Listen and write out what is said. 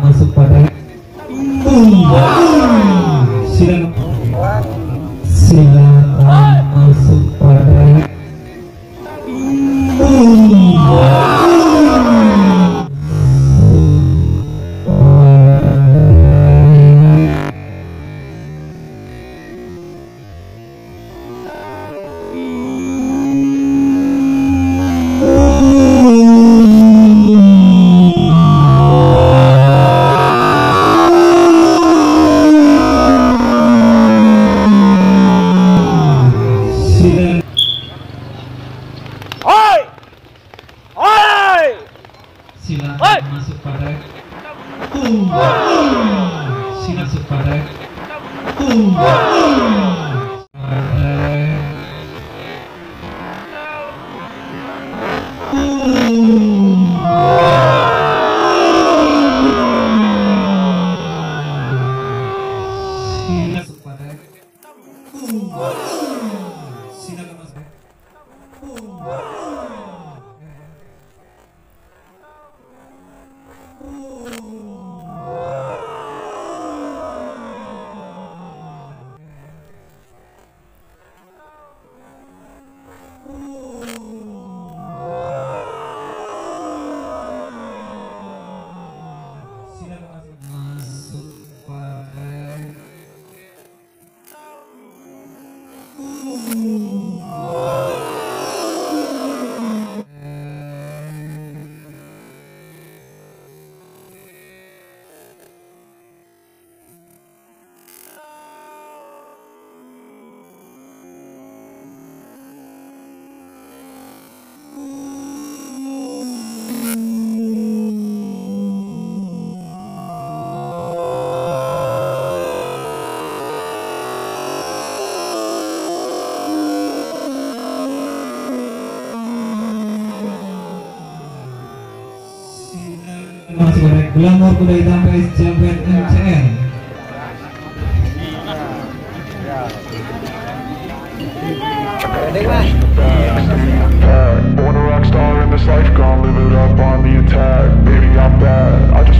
masuk pada silakan. Silakan masuk masuk pada uh, uh, si masuk. Ooh. Glamor Kuda Hitam PS Champion MCN Born a rock star in this life, gonna live it up on the attack. Baby, I'm bad. I just